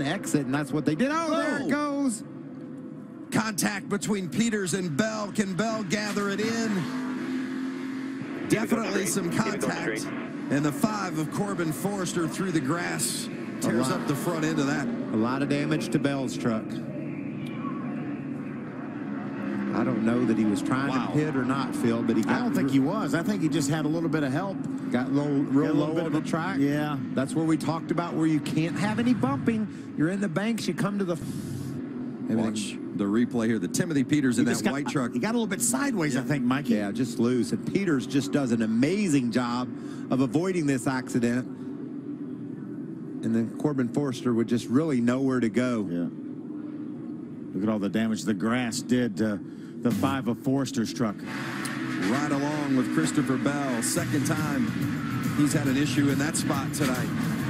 exit, and that's what they did. Oh, there it goes. Contact between Peters and Bell. Can Bell gather it in? Definitely some contact. And the five of Korbin Forrister through the grass tears up the front end of that. A lot of damage to Bell's truck. I don't know that he was trying Wow. to pit or not, Phil, but he got I don't think he was. I think he just had a little bit of help. got low, real Got a little low bit on of the track. yeah. That's where we talked about where you can't have any bumping. You're in the banks, you come to the Watch the replay here. The Timothy Peters in that got- white truck. He got a little bit sideways, I think, Mikey. Yeah, just loose. And Peters just does an amazing job of avoiding this accident. And then Korbin Forrister would just really know where to go. Yeah. Look at all the damage the grass did to the five of Forrister's truck. Right along with Christopher Bell. Second time he's had an issue in that spot tonight.